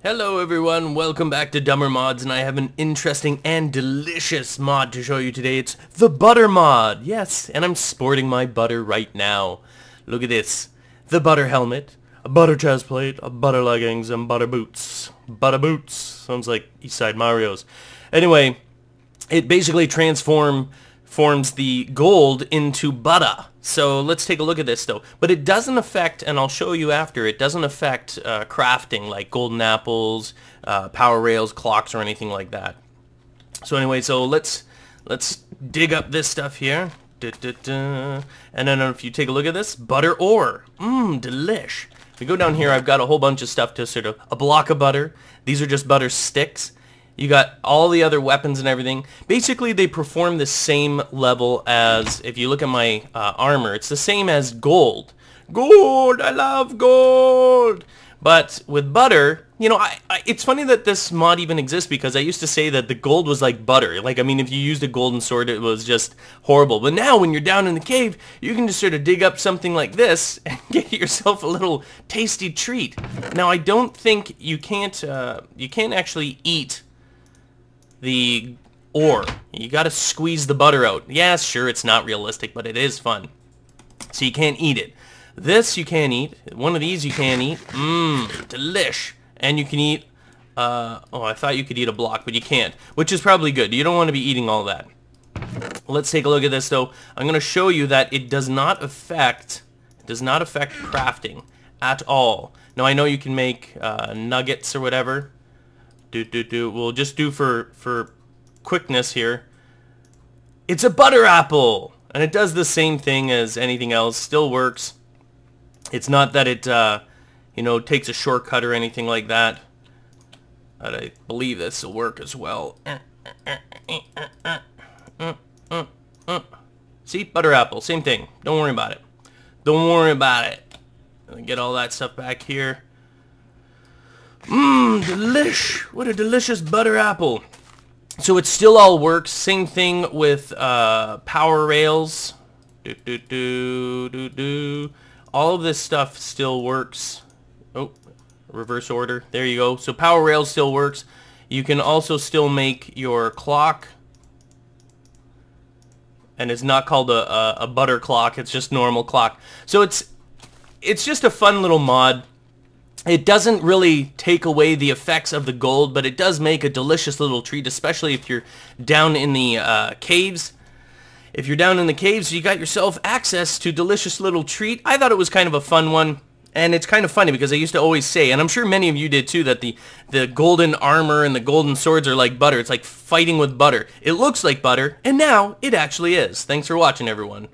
Hello everyone, welcome back to Dumber Mods, and I have an interesting and delicious mod to show you today. It's the Butter Mod. Yes, and I'm sporting my butter right now. Look at this. The butter helmet, a butter chest plate, a butter leggings, and butter boots. Butter boots. Sounds like Eastside Mario's. Anyway, it basically transform forms the gold into butter. So let's take a look at this though. But it doesn't affect, and I'll show you after, it doesn't affect uh, crafting like golden apples, uh, power rails, clocks, or anything like that. So anyway, so let's let's dig up this stuff here. Da, da, da. And then if you take a look at this, butter ore. Mmm, delish. If we go down here, I've got a whole bunch of stuff to sort of, a block of butter. These are just butter sticks. You got all the other weapons and everything. Basically, they perform the same level as, if you look at my uh, armor, it's the same as gold. Gold! I love gold! But with butter, you know, I, I, it's funny that this mod even exists because I used to say that the gold was like butter. Like, I mean, if you used a golden sword, it was just horrible. But now, when you're down in the cave, you can just sort of dig up something like this and get yourself a little tasty treat. Now, I don't think you can't, uh, you can't actually eat the ore. You gotta squeeze the butter out. Yeah, sure, it's not realistic, but it is fun. So you can't eat it. This you can eat. One of these you can eat. Mmm, delish. And you can eat, uh, oh, I thought you could eat a block, but you can't, which is probably good. You don't want to be eating all that. Let's take a look at this, though. I'm going to show you that it does not affect, does not affect crafting at all. Now, I know you can make uh, nuggets or whatever, do do do. We'll just do for for quickness here. It's a butter apple, and it does the same thing as anything else. Still works. It's not that it uh, you know takes a shortcut or anything like that. But I believe this will work as well. See, butter apple, same thing. Don't worry about it. Don't worry about it. Get all that stuff back here. Mmm, delish. What a delicious butter apple. So it still all works. Same thing with uh, power rails. Do, do, do, do, do. All of this stuff still works. Oh, reverse order. There you go. So power rails still works. You can also still make your clock. And it's not called a, a, a butter clock. It's just normal clock. So it's it's just a fun little mod it doesn't really take away the effects of the gold, but it does make a delicious little treat, especially if you're down in the uh, caves. If you're down in the caves, you got yourself access to delicious little treat. I thought it was kind of a fun one. And it's kind of funny because I used to always say, and I'm sure many of you did too, that the, the golden armor and the golden swords are like butter. It's like fighting with butter. It looks like butter, and now it actually is. Thanks for watching, everyone.